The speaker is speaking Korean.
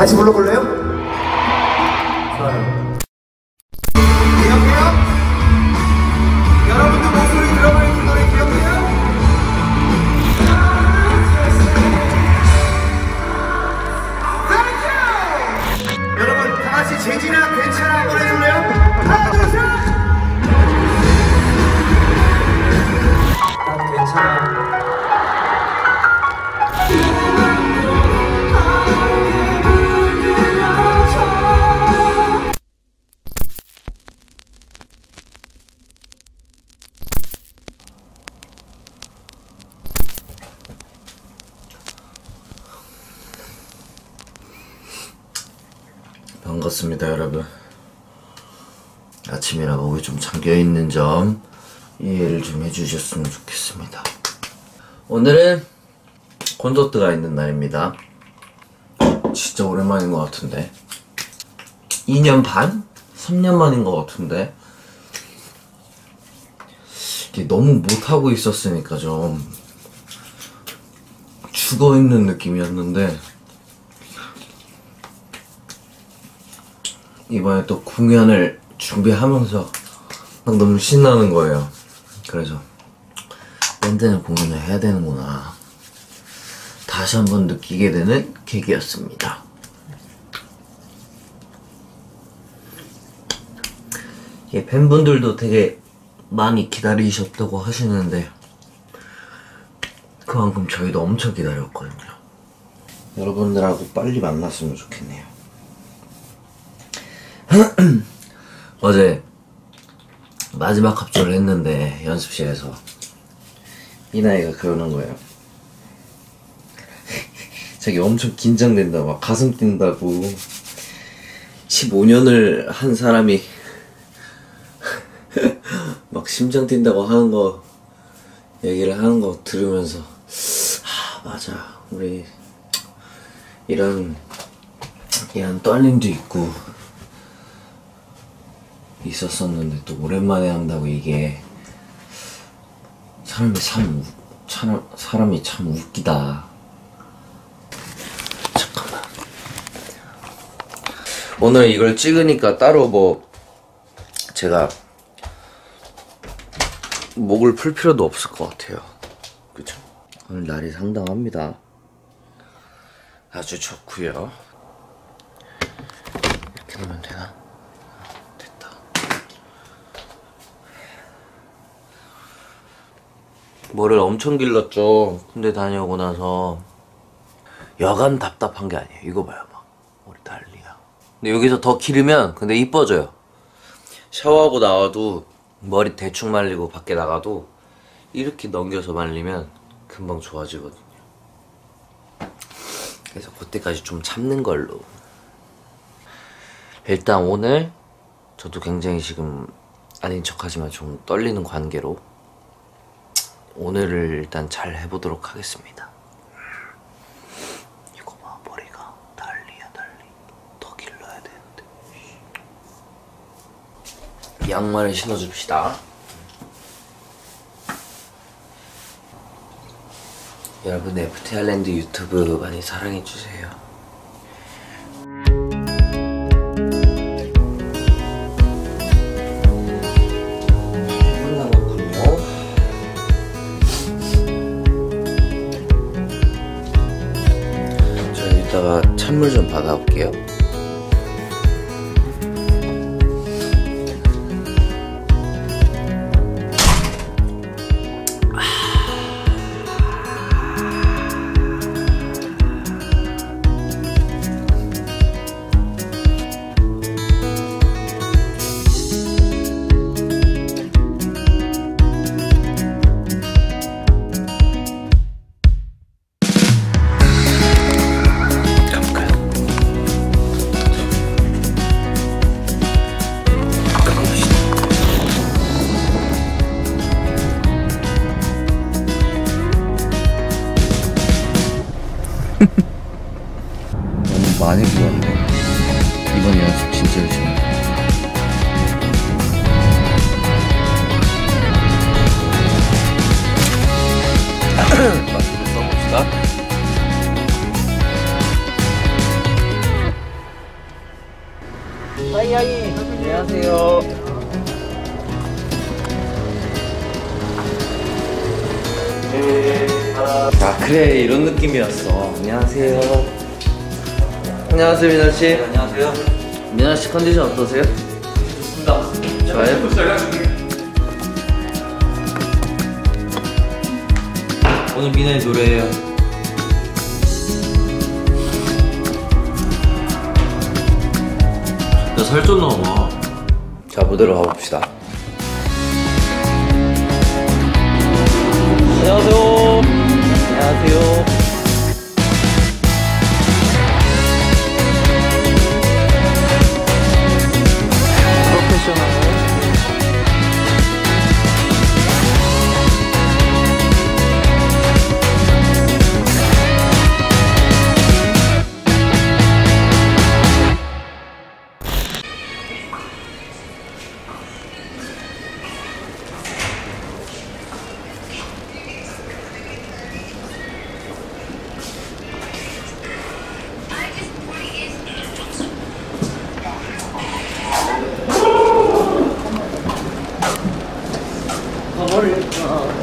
같이 불러볼래요? 좋아요. 반갑습니다 여러분. 아침이라 목이 좀 잠겨있는 점 이해를 좀 해주셨으면 좋겠습니다. 오늘은 콘서트가 있는 날입니다. 진짜 오랜만인 것 같은데. 2년 반? 3년 만인 것 같은데. 너무 못하고 있었으니까 좀 죽어있는 느낌이었는데 이번에 또 공연을 준비하면서 막 너무 신나는 거예요. 그래서 밴드는 공연을 해야 되는구나. 다시 한번 느끼게 되는 계기였습니다. 예, 팬분들도 되게 많이 기다리셨다고 하시는데 그만큼 저희도 엄청 기다렸거든요. 여러분들하고 빨리 만났으면 좋겠네요. 어제 마지막 합주를 했는데 연습실에서 이나이가 그러는 거예요. 자기 엄청 긴장된다, 막 가슴 뛴다고. 15년을 한 사람이 막 심장 뛴다고 하는 거 얘기를 하는 거 들으면서 아 맞아 우리 이런 이런 떨림도 있고 있었었는데 또 오랜만에 한다고 이게 사람이 참, 우, 참 사람이 참 웃기다. 잠깐만. 오늘 이걸 찍으니까 따로 뭐 제가 목을 풀 필요도 없을 것 같아요. 그쵸? 오늘 날이 상당합니다. 아주 좋고요. 이렇게 하면 되나? 됐다. 머리를 엄청 길렀죠. 군대 다녀오고 나서 여간 답답한 게 아니에요. 이거 봐요, 막 머리 난리야. 근데 여기서 더 기르면 근데 이뻐져요. 샤워하고 나와도 머리 대충 말리고 밖에 나가도 이렇게 넘겨서 말리면 금방 좋아지거든요. 그래서 그때까지 좀 참는 걸로. 일단 오늘 저도 굉장히 지금 아닌 척하지만 좀 떨리는 관계로 오늘을 일단 잘 해보도록 하겠습니다. 이거 봐 머리가 난리야 난리. 더 길러야 되는데. 양말을 신어줍시다. 여러분 FT 아일랜드 유튜브 많이 사랑해주세요. 이따가 찬물 좀 받아올게요. 너무 많이 부었네. 이번 연습 진짜 열심히. 해. 마스크를 써봅시다. 야이 야이. 안녕하세요. 아 그래 이런 느낌이었어. 안녕하세요. 안녕하세요 민아 씨. 안녕하세요. 민아 씨 컨디션 어떠세요? 좋습니다. 좋아요? 오늘 민아의 노래예요. 나 살쪘나 봐. 자 무대로 가봅시다. Sorry.